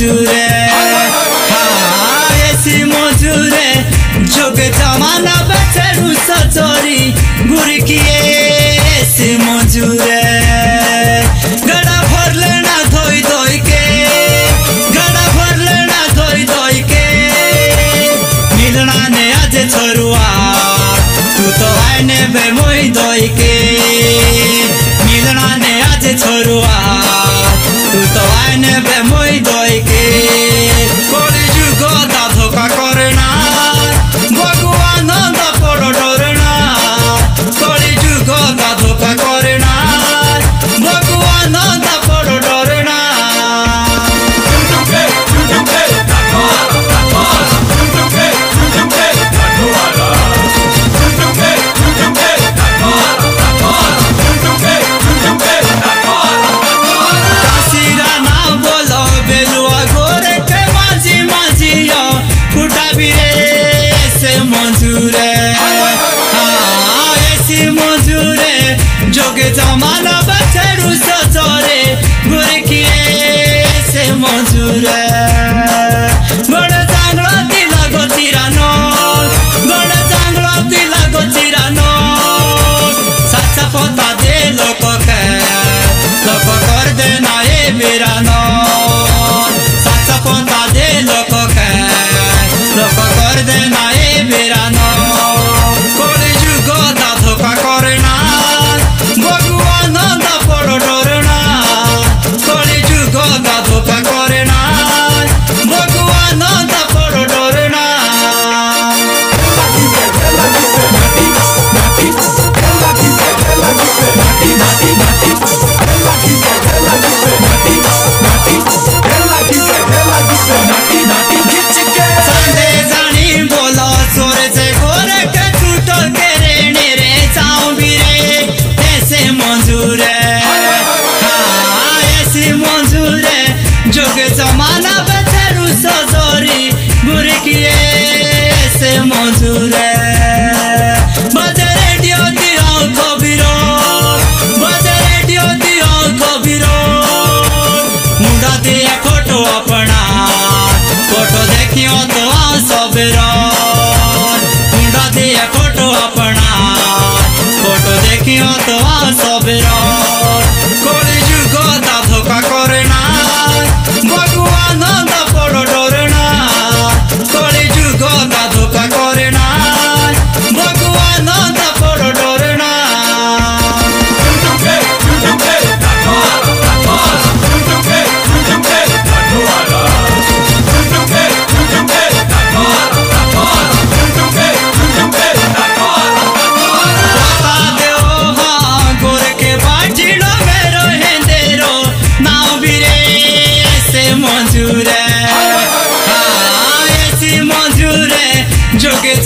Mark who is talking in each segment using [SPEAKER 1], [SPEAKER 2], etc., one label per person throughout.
[SPEAKER 1] মজুরে AC মজুরে যোগে জমানা বেচেরু সচরি বুড়কিয়ে AC মজুরে গড়া ভরলে না ধই ধইকে গড়া ভরলে না ধই ধইকে মিলনা নে আজ ছরুয়া তু তো আয় নেবে মই দইকে মিলনা নে আজ ছরুয়া शर्माए मेरा अपना। फ़ोटो देखियो तो सब मुंडा दिए फ़ोटो अपना। फ़ोटो देखियो तो सब सब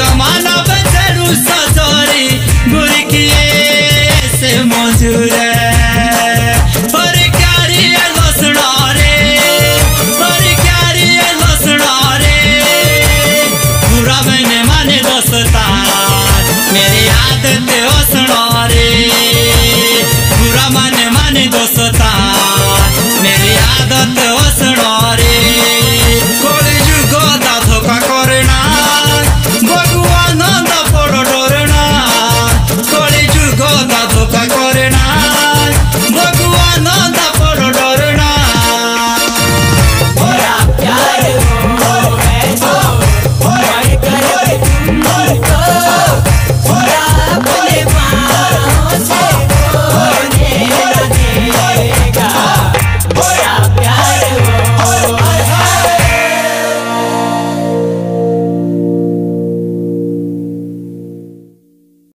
[SPEAKER 1] समाना